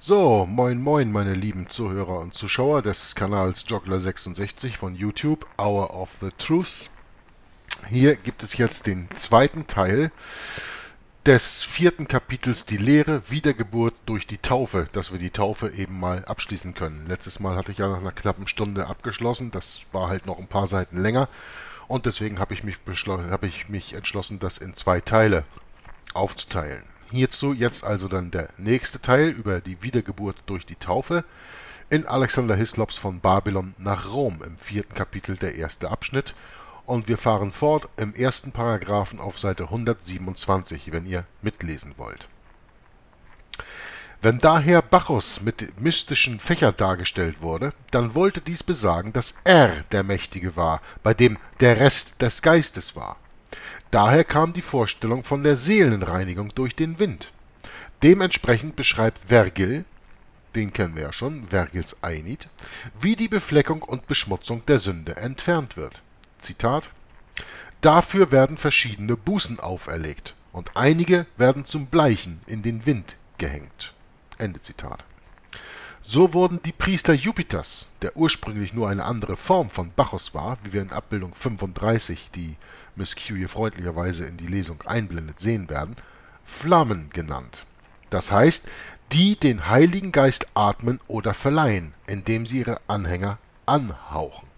So, moin moin meine lieben Zuhörer und Zuschauer des Kanals Joggler66 von YouTube, Hour of the Truth. Hier gibt es jetzt den zweiten Teil des vierten Kapitels Die Lehre Wiedergeburt durch die Taufe, dass wir die Taufe eben mal abschließen können. Letztes Mal hatte ich ja nach einer knappen Stunde abgeschlossen, das war halt noch ein paar Seiten länger und deswegen habe ich, mich hab ich mich entschlossen, das in zwei Teile aufzuteilen. Hierzu jetzt also dann der nächste Teil über die Wiedergeburt durch die Taufe in Alexander Hislops von Babylon nach Rom im vierten Kapitel der erste Abschnitt und wir fahren fort im ersten Paragraphen auf Seite 127, wenn ihr mitlesen wollt. Wenn daher Bacchus mit mystischen Fächer dargestellt wurde, dann wollte dies besagen, dass er der Mächtige war, bei dem der Rest des Geistes war. Daher kam die Vorstellung von der Seelenreinigung durch den Wind. Dementsprechend beschreibt Vergil, den kennen wir ja schon, Vergils Einid, wie die Befleckung und Beschmutzung der Sünde entfernt wird. Zitat Dafür werden verschiedene Bußen auferlegt, und einige werden zum Bleichen in den Wind gehängt. Ende Zitat. So wurden die Priester Jupiters, der ursprünglich nur eine andere Form von Bacchus war, wie wir in Abbildung 35, die Miss Q hier freundlicherweise in die Lesung einblendet, sehen werden, Flammen genannt. Das heißt, die den Heiligen Geist atmen oder verleihen, indem sie ihre Anhänger anhauchen.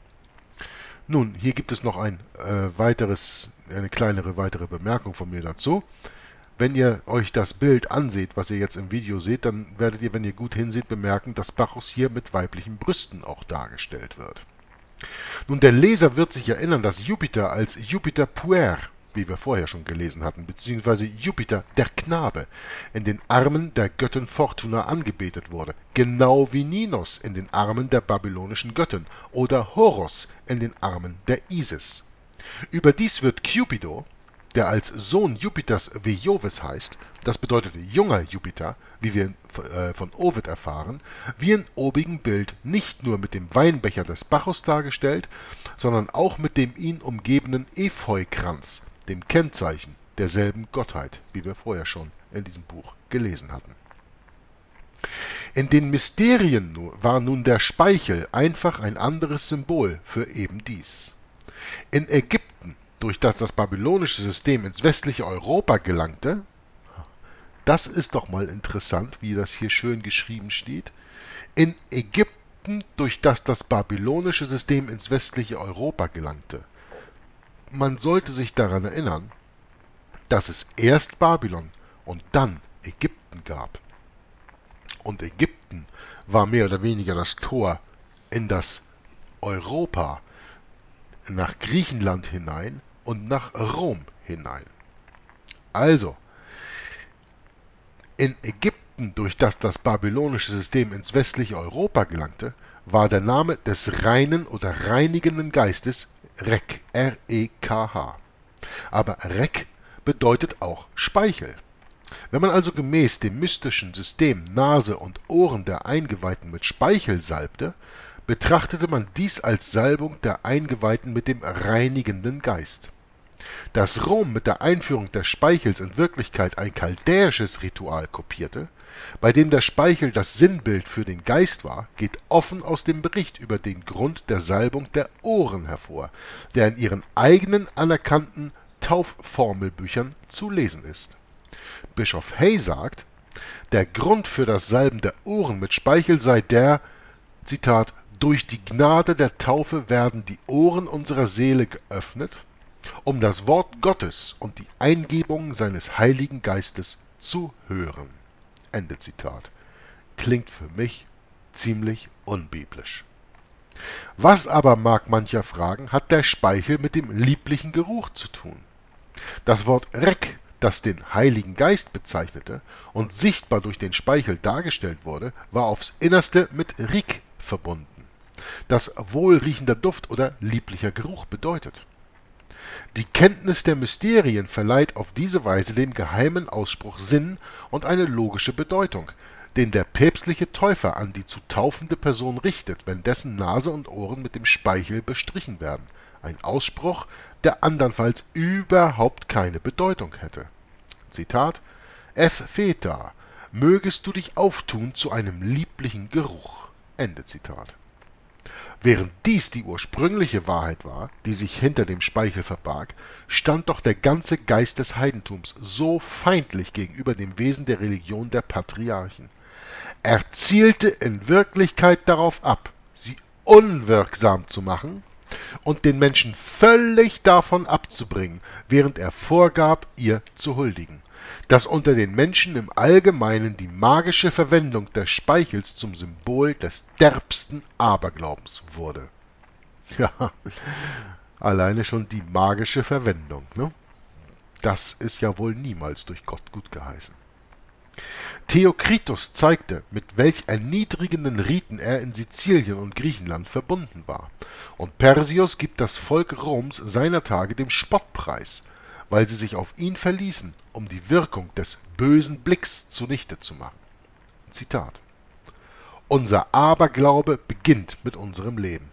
Nun, hier gibt es noch ein äh, weiteres, eine kleinere weitere Bemerkung von mir dazu. Wenn ihr euch das Bild anseht, was ihr jetzt im Video seht, dann werdet ihr, wenn ihr gut hinseht, bemerken, dass Bacchus hier mit weiblichen Brüsten auch dargestellt wird. Nun, der Leser wird sich erinnern, dass Jupiter als Jupiter Puer, wie wir vorher schon gelesen hatten, beziehungsweise Jupiter, der Knabe, in den Armen der Göttin Fortuna angebetet wurde, genau wie Ninos in den Armen der babylonischen Göttin oder Horos in den Armen der Isis. Überdies wird Cupido, der als Sohn Jupiters Vejovis heißt, das bedeutet junger Jupiter, wie wir äh, von Ovid erfahren, wie in obigen Bild nicht nur mit dem Weinbecher des Bacchus dargestellt, sondern auch mit dem ihn umgebenden Epheukranz, dem Kennzeichen derselben Gottheit, wie wir vorher schon in diesem Buch gelesen hatten. In den Mysterien war nun der Speichel einfach ein anderes Symbol für eben dies. In Ägypten durch das das babylonische System ins westliche Europa gelangte, das ist doch mal interessant, wie das hier schön geschrieben steht, in Ägypten, durch das das babylonische System ins westliche Europa gelangte. Man sollte sich daran erinnern, dass es erst Babylon und dann Ägypten gab. Und Ägypten war mehr oder weniger das Tor in das Europa, nach Griechenland hinein, und nach Rom hinein. Also, in Ägypten, durch das das babylonische System ins westliche Europa gelangte, war der Name des reinen oder reinigenden Geistes Rek, R-E-K-H. Aber Rek bedeutet auch Speichel. Wenn man also gemäß dem mystischen System Nase und Ohren der Eingeweihten mit Speichel salbte, betrachtete man dies als Salbung der Eingeweihten mit dem reinigenden Geist. Dass Rom mit der Einführung des Speichels in Wirklichkeit ein chaldäisches Ritual kopierte, bei dem der Speichel das Sinnbild für den Geist war, geht offen aus dem Bericht über den Grund der Salbung der Ohren hervor, der in ihren eigenen anerkannten Taufformelbüchern zu lesen ist. Bischof Hay sagt, der Grund für das Salben der Ohren mit Speichel sei der, Zitat, durch die Gnade der Taufe werden die Ohren unserer Seele geöffnet, um das Wort Gottes und die Eingebung seines Heiligen Geistes zu hören. Ende Zitat. Klingt für mich ziemlich unbiblisch. Was aber, mag mancher fragen, hat der Speichel mit dem lieblichen Geruch zu tun? Das Wort Reck, das den Heiligen Geist bezeichnete und sichtbar durch den Speichel dargestellt wurde, war aufs Innerste mit Rik verbunden das wohlriechender Duft oder lieblicher Geruch bedeutet. Die Kenntnis der Mysterien verleiht auf diese Weise dem geheimen Ausspruch Sinn und eine logische Bedeutung, den der päpstliche Täufer an die zu taufende Person richtet, wenn dessen Nase und Ohren mit dem Speichel bestrichen werden, ein Ausspruch, der andernfalls überhaupt keine Bedeutung hätte. Zitat F. Feta mögest du dich auftun zu einem lieblichen Geruch. Ende Zitat. Während dies die ursprüngliche Wahrheit war, die sich hinter dem Speichel verbarg, stand doch der ganze Geist des Heidentums so feindlich gegenüber dem Wesen der Religion der Patriarchen. Er zielte in Wirklichkeit darauf ab, sie unwirksam zu machen und den Menschen völlig davon abzubringen, während er vorgab, ihr zu huldigen dass unter den Menschen im Allgemeinen die magische Verwendung des Speichels zum Symbol des derbsten Aberglaubens wurde. Ja, alleine schon die magische Verwendung, ne? Das ist ja wohl niemals durch Gott gut geheißen. Theokritus zeigte, mit welch erniedrigenden Riten er in Sizilien und Griechenland verbunden war, und Persius gibt das Volk Roms seiner Tage dem Spottpreis, weil sie sich auf ihn verließen, um die Wirkung des bösen Blicks zunichte zu machen. Zitat Unser Aberglaube beginnt mit unserem Leben.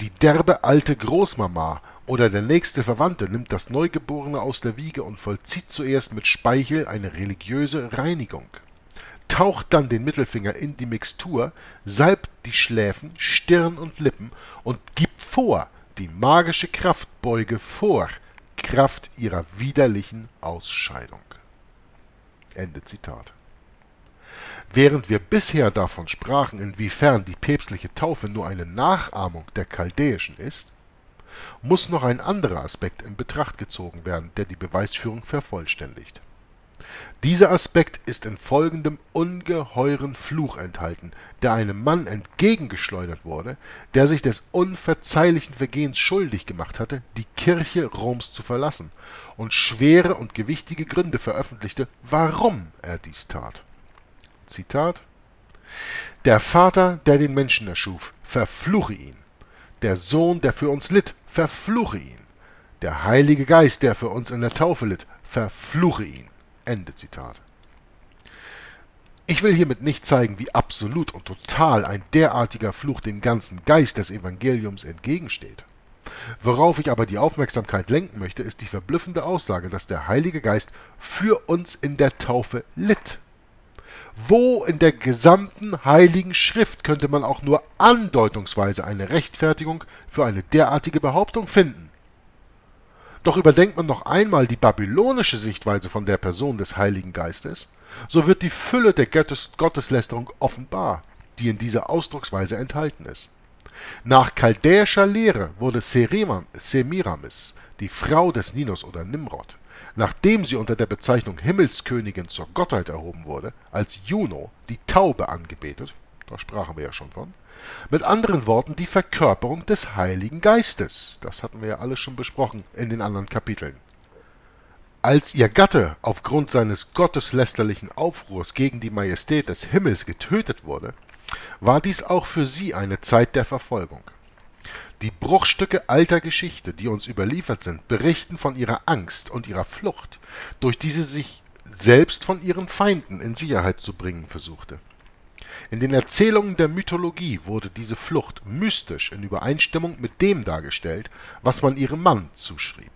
Die derbe alte Großmama oder der nächste Verwandte nimmt das Neugeborene aus der Wiege und vollzieht zuerst mit Speichel eine religiöse Reinigung. Taucht dann den Mittelfinger in die Mixtur, salbt die Schläfen, Stirn und Lippen und gibt vor, die magische Kraft beuge vor, Kraft ihrer widerlichen Ausscheidung. Ende Zitat. Während wir bisher davon sprachen, inwiefern die päpstliche Taufe nur eine Nachahmung der chaldäischen ist, muss noch ein anderer Aspekt in Betracht gezogen werden, der die Beweisführung vervollständigt dieser Aspekt ist in folgendem ungeheuren Fluch enthalten, der einem Mann entgegengeschleudert wurde, der sich des unverzeihlichen Vergehens schuldig gemacht hatte, die Kirche Roms zu verlassen, und schwere und gewichtige Gründe veröffentlichte, warum er dies tat. Zitat Der Vater, der den Menschen erschuf, verfluche ihn. Der Sohn, der für uns litt, verfluche ihn. Der Heilige Geist, der für uns in der Taufe litt, verfluche ihn. Ende Zitat. Ich will hiermit nicht zeigen, wie absolut und total ein derartiger Fluch dem ganzen Geist des Evangeliums entgegensteht. Worauf ich aber die Aufmerksamkeit lenken möchte, ist die verblüffende Aussage, dass der Heilige Geist für uns in der Taufe litt. Wo in der gesamten Heiligen Schrift könnte man auch nur andeutungsweise eine Rechtfertigung für eine derartige Behauptung finden? Doch überdenkt man noch einmal die babylonische Sichtweise von der Person des Heiligen Geistes, so wird die Fülle der Gottes Gotteslästerung offenbar, die in dieser Ausdrucksweise enthalten ist. Nach chaldäischer Lehre wurde Semiramis, die Frau des Ninus oder Nimrod, nachdem sie unter der Bezeichnung Himmelskönigin zur Gottheit erhoben wurde, als Juno, die Taube, angebetet, da sprachen wir ja schon von, mit anderen Worten die Verkörperung des Heiligen Geistes. Das hatten wir ja alles schon besprochen in den anderen Kapiteln. Als ihr Gatte aufgrund seines gotteslästerlichen Aufruhrs gegen die Majestät des Himmels getötet wurde, war dies auch für sie eine Zeit der Verfolgung. Die Bruchstücke alter Geschichte, die uns überliefert sind, berichten von ihrer Angst und ihrer Flucht, durch die sie sich selbst von ihren Feinden in Sicherheit zu bringen versuchte. In den Erzählungen der Mythologie wurde diese Flucht mystisch in Übereinstimmung mit dem dargestellt, was man ihrem Mann zuschrieb.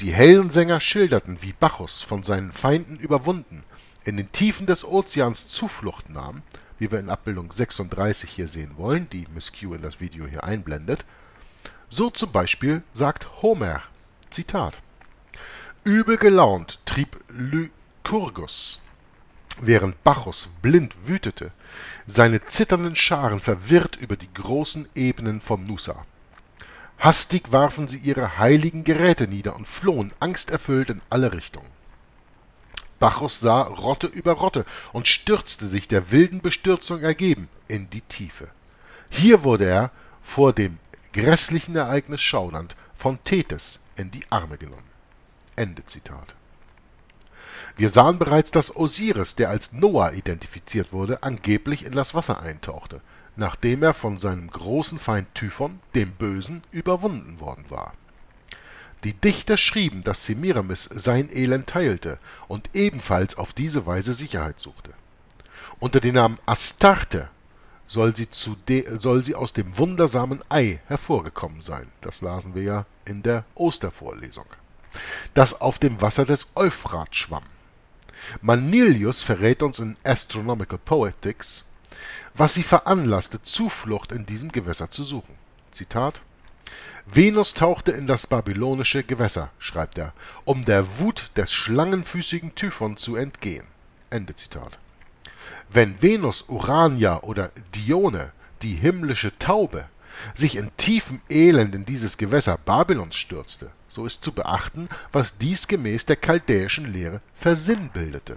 Die Heldensänger schilderten, wie Bacchus von seinen Feinden überwunden in den Tiefen des Ozeans Zuflucht nahm, wie wir in Abbildung 36 hier sehen wollen, die Miss Q in das Video hier einblendet. So zum Beispiel sagt Homer, Zitat, Übel gelaunt trieb Lycurgus während Bacchus blind wütete, seine zitternden Scharen verwirrt über die großen Ebenen von Nusa. Hastig warfen sie ihre heiligen Geräte nieder und flohen angsterfüllt in alle Richtungen. Bacchus sah Rotte über Rotte und stürzte sich der wilden Bestürzung ergeben in die Tiefe. Hier wurde er, vor dem grässlichen Ereignis schaudernd, von Tethys in die Arme genommen. Ende Zitat. Wir sahen bereits, dass Osiris, der als Noah identifiziert wurde, angeblich in das Wasser eintauchte, nachdem er von seinem großen Feind Typhon, dem Bösen, überwunden worden war. Die Dichter schrieben, dass Semiramis sein Elend teilte und ebenfalls auf diese Weise Sicherheit suchte. Unter dem Namen Astarte soll sie, soll sie aus dem wundersamen Ei hervorgekommen sein. Das lasen wir ja in der Ostervorlesung. Das auf dem Wasser des Euphrat schwamm. Manilius verrät uns in Astronomical Poetics, was sie veranlasste, Zuflucht in diesem Gewässer zu suchen. Zitat Venus tauchte in das babylonische Gewässer, schreibt er, um der Wut des schlangenfüßigen Typhon zu entgehen. Ende Zitat. Wenn Venus Urania oder Dione, die himmlische Taube, sich in tiefem Elend in dieses Gewässer Babylons stürzte, so ist zu beachten, was dies gemäß der chaldäischen Lehre versinnbildete.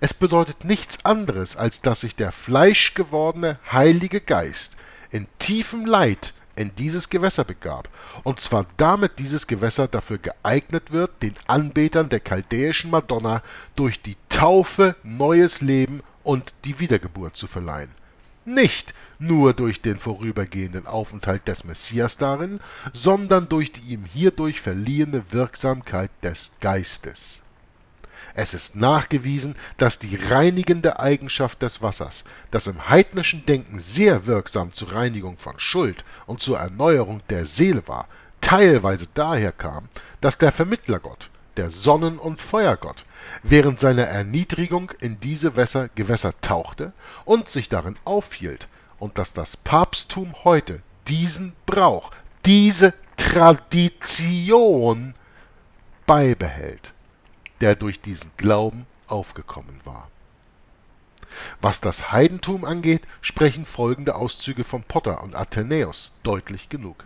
Es bedeutet nichts anderes, als dass sich der fleischgewordene Heilige Geist in tiefem Leid in dieses Gewässer begab, und zwar damit dieses Gewässer dafür geeignet wird, den Anbetern der chaldäischen Madonna durch die Taufe neues Leben und die Wiedergeburt zu verleihen. Nicht nur durch den vorübergehenden Aufenthalt des Messias darin, sondern durch die ihm hierdurch verliehene Wirksamkeit des Geistes. Es ist nachgewiesen, dass die reinigende Eigenschaft des Wassers, das im heidnischen Denken sehr wirksam zur Reinigung von Schuld und zur Erneuerung der Seele war, teilweise daher kam, dass der Vermittlergott, der Sonnen- und Feuergott, während seiner Erniedrigung in diese Wässer, Gewässer tauchte und sich darin aufhielt, und dass das Papsttum heute diesen Brauch, diese Tradition beibehält der durch diesen Glauben aufgekommen war. Was das Heidentum angeht, sprechen folgende Auszüge von Potter und Athenäus deutlich genug.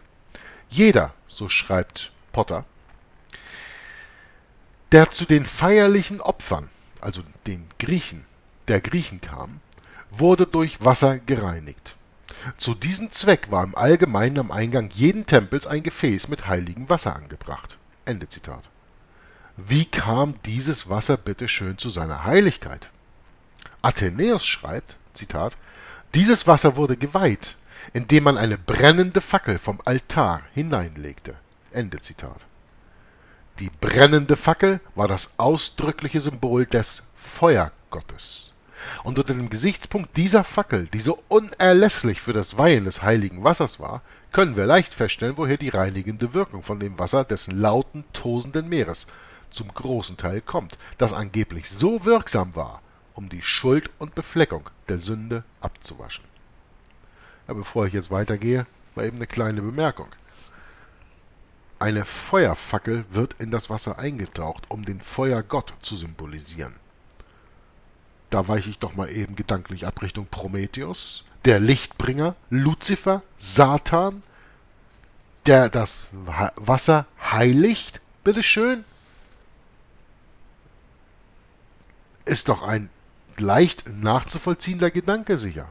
Jeder, so schreibt Potter, der zu den feierlichen Opfern, also den Griechen, der Griechen kam, wurde durch Wasser gereinigt. Zu diesem Zweck war im Allgemeinen am Eingang jeden Tempels ein Gefäß mit heiligem Wasser angebracht. Ende Zitat. Wie kam dieses Wasser bitte schön zu seiner Heiligkeit? Athenäus schreibt, Zitat, dieses Wasser wurde geweiht, indem man eine brennende Fackel vom Altar hineinlegte. Ende Zitat. Die brennende Fackel war das ausdrückliche Symbol des Feuergottes. Und unter dem Gesichtspunkt dieser Fackel, die so unerlässlich für das Weihen des heiligen Wassers war, können wir leicht feststellen, woher die reinigende Wirkung von dem Wasser des lauten, tosenden Meeres zum großen Teil kommt, das angeblich so wirksam war, um die Schuld und Befleckung der Sünde abzuwaschen. Ja, bevor ich jetzt weitergehe, mal eben eine kleine Bemerkung. Eine Feuerfackel wird in das Wasser eingetaucht, um den Feuergott zu symbolisieren. Da weiche ich doch mal eben gedanklich ab Richtung Prometheus, der Lichtbringer, Luzifer, Satan, der das Wasser heiligt, bitteschön, Ist doch ein leicht nachzuvollziehender Gedanke sicher.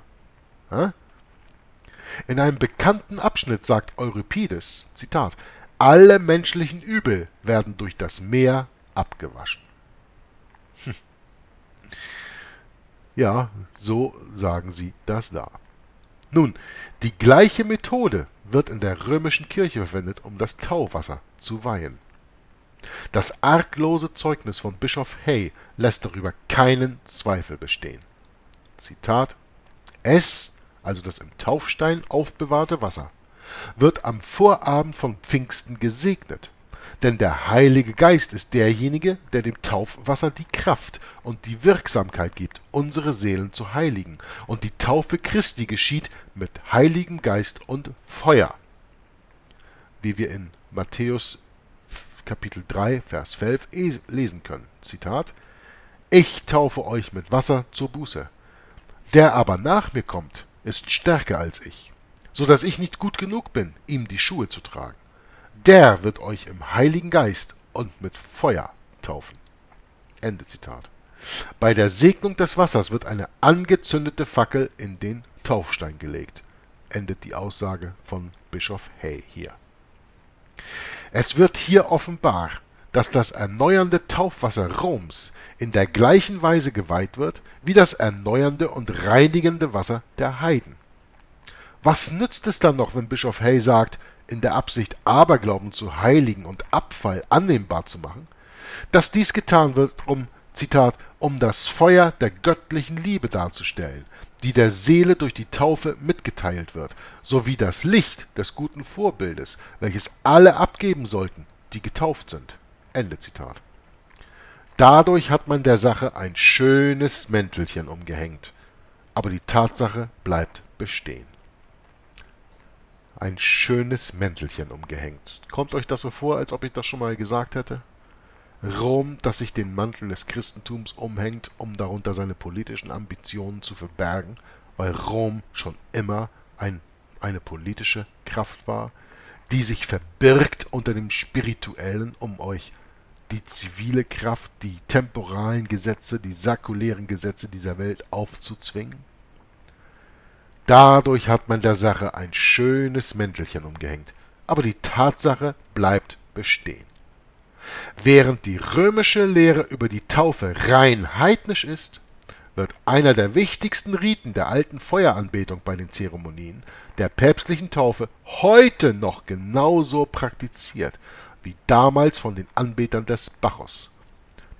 In einem bekannten Abschnitt sagt Euripides, Zitat, alle menschlichen Übel werden durch das Meer abgewaschen. Hm. Ja, so sagen sie das da. Nun, die gleiche Methode wird in der römischen Kirche verwendet, um das Tauwasser zu weihen. Das arglose Zeugnis von Bischof Hay lässt darüber keinen Zweifel bestehen. Zitat Es, also das im Taufstein aufbewahrte Wasser, wird am Vorabend von Pfingsten gesegnet, denn der Heilige Geist ist derjenige, der dem Taufwasser die Kraft und die Wirksamkeit gibt, unsere Seelen zu heiligen, und die Taufe Christi geschieht mit Heiligem Geist und Feuer, wie wir in Matthäus Kapitel 3, Vers 11 lesen können. Zitat Ich taufe euch mit Wasser zur Buße. Der aber nach mir kommt, ist stärker als ich, so dass ich nicht gut genug bin, ihm die Schuhe zu tragen. Der wird euch im Heiligen Geist und mit Feuer taufen. Ende Zitat. Bei der Segnung des Wassers wird eine angezündete Fackel in den Taufstein gelegt. Endet die Aussage von Bischof Hay hier. Es wird hier offenbar, dass das erneuernde Taufwasser Roms in der gleichen Weise geweiht wird wie das erneuernde und reinigende Wasser der Heiden. Was nützt es dann noch, wenn Bischof Hay sagt, in der Absicht Aberglauben zu heiligen und Abfall annehmbar zu machen, dass dies getan wird, um, Zitat, um das Feuer der göttlichen Liebe darzustellen, die der Seele durch die Taufe mitgeteilt wird, sowie das Licht des guten Vorbildes, welches alle abgeben sollten, die getauft sind. Ende Zitat. Dadurch hat man der Sache ein schönes Mäntelchen umgehängt. Aber die Tatsache bleibt bestehen. Ein schönes Mäntelchen umgehängt. Kommt euch das so vor, als ob ich das schon mal gesagt hätte? Rom, das sich den Mantel des Christentums umhängt, um darunter seine politischen Ambitionen zu verbergen, weil Rom schon immer ein, eine politische Kraft war, die sich verbirgt unter dem Spirituellen, um euch die zivile Kraft, die temporalen Gesetze, die säkulären Gesetze dieser Welt aufzuzwingen? Dadurch hat man der Sache ein schönes Mäntelchen umgehängt, aber die Tatsache bleibt bestehen. Während die römische Lehre über die Taufe rein heidnisch ist, wird einer der wichtigsten Riten der alten Feueranbetung bei den Zeremonien, der päpstlichen Taufe, heute noch genauso praktiziert wie damals von den Anbetern des Bacchus,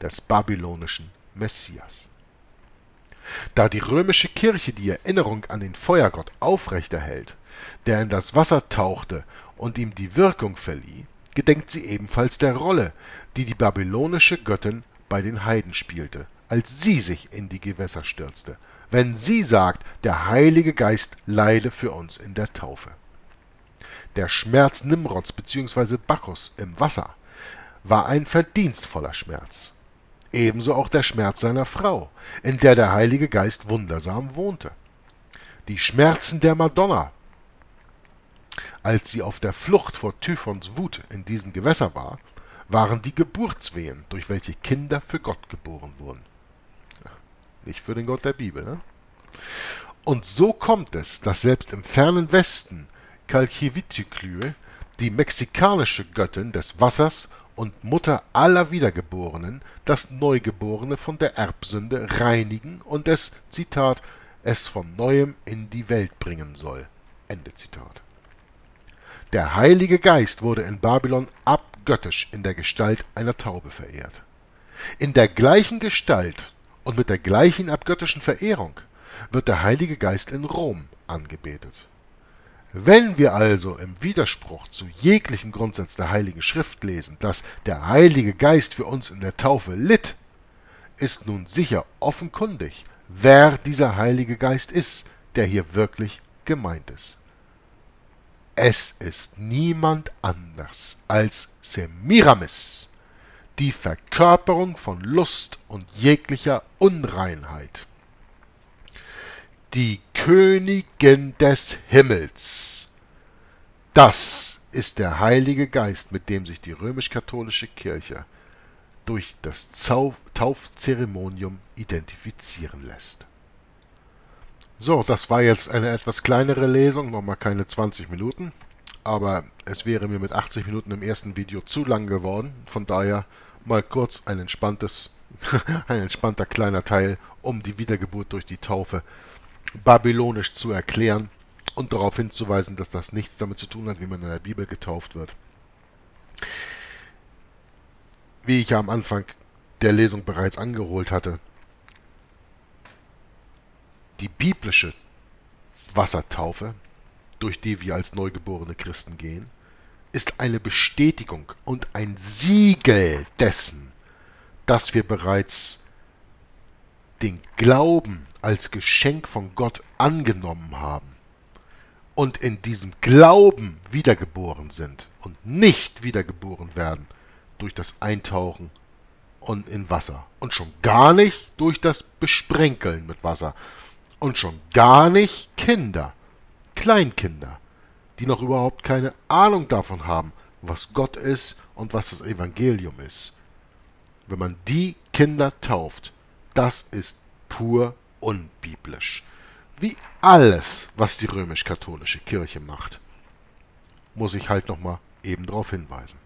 des babylonischen Messias. Da die römische Kirche die Erinnerung an den Feuergott aufrechterhält, der in das Wasser tauchte und ihm die Wirkung verlieh, gedenkt sie ebenfalls der Rolle, die die babylonische Göttin bei den Heiden spielte, als sie sich in die Gewässer stürzte, wenn sie sagt, der Heilige Geist leide für uns in der Taufe. Der Schmerz Nimrods bzw. Bacchus im Wasser war ein verdienstvoller Schmerz. Ebenso auch der Schmerz seiner Frau, in der der Heilige Geist wundersam wohnte. Die Schmerzen der Madonna als sie auf der Flucht vor Typhons Wut in diesen Gewässer war, waren die Geburtswehen, durch welche Kinder für Gott geboren wurden. Nicht für den Gott der Bibel. Ne? Und so kommt es, dass selbst im fernen Westen Calciviticlue, die mexikanische Göttin des Wassers und Mutter aller Wiedergeborenen, das Neugeborene von der Erbsünde reinigen und es, Zitat, es von neuem in die Welt bringen soll. Ende Zitat. Der Heilige Geist wurde in Babylon abgöttisch in der Gestalt einer Taube verehrt. In der gleichen Gestalt und mit der gleichen abgöttischen Verehrung wird der Heilige Geist in Rom angebetet. Wenn wir also im Widerspruch zu jeglichem Grundsatz der Heiligen Schrift lesen, dass der Heilige Geist für uns in der Taufe litt, ist nun sicher offenkundig, wer dieser Heilige Geist ist, der hier wirklich gemeint ist. Es ist niemand anders als Semiramis, die Verkörperung von Lust und jeglicher Unreinheit. Die Königin des Himmels. Das ist der Heilige Geist, mit dem sich die römisch-katholische Kirche durch das Taufzeremonium identifizieren lässt. So, das war jetzt eine etwas kleinere Lesung, nochmal keine 20 Minuten. Aber es wäre mir mit 80 Minuten im ersten Video zu lang geworden. Von daher mal kurz ein entspanntes, ein entspannter kleiner Teil, um die Wiedergeburt durch die Taufe babylonisch zu erklären und darauf hinzuweisen, dass das nichts damit zu tun hat, wie man in der Bibel getauft wird. Wie ich ja am Anfang der Lesung bereits angeholt hatte, die biblische Wassertaufe, durch die wir als neugeborene Christen gehen, ist eine Bestätigung und ein Siegel dessen, dass wir bereits den Glauben als Geschenk von Gott angenommen haben und in diesem Glauben wiedergeboren sind und nicht wiedergeboren werden durch das Eintauchen und in Wasser und schon gar nicht durch das Besprenkeln mit Wasser, und schon gar nicht Kinder, Kleinkinder, die noch überhaupt keine Ahnung davon haben, was Gott ist und was das Evangelium ist. Wenn man die Kinder tauft, das ist pur unbiblisch. Wie alles, was die römisch-katholische Kirche macht. Muss ich halt nochmal eben darauf hinweisen.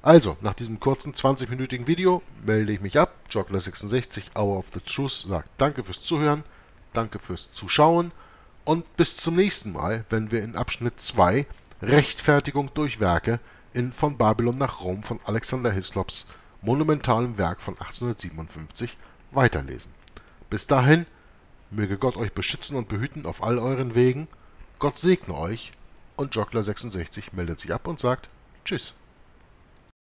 Also, nach diesem kurzen 20-minütigen Video melde ich mich ab. Joggler66, Hour of the Truth sagt Danke fürs Zuhören. Danke fürs Zuschauen und bis zum nächsten Mal, wenn wir in Abschnitt 2 Rechtfertigung durch Werke in Von Babylon nach Rom von Alexander Hislops monumentalem Werk von 1857 weiterlesen. Bis dahin, möge Gott euch beschützen und behüten auf all euren Wegen, Gott segne euch und Joggler66 meldet sich ab und sagt Tschüss.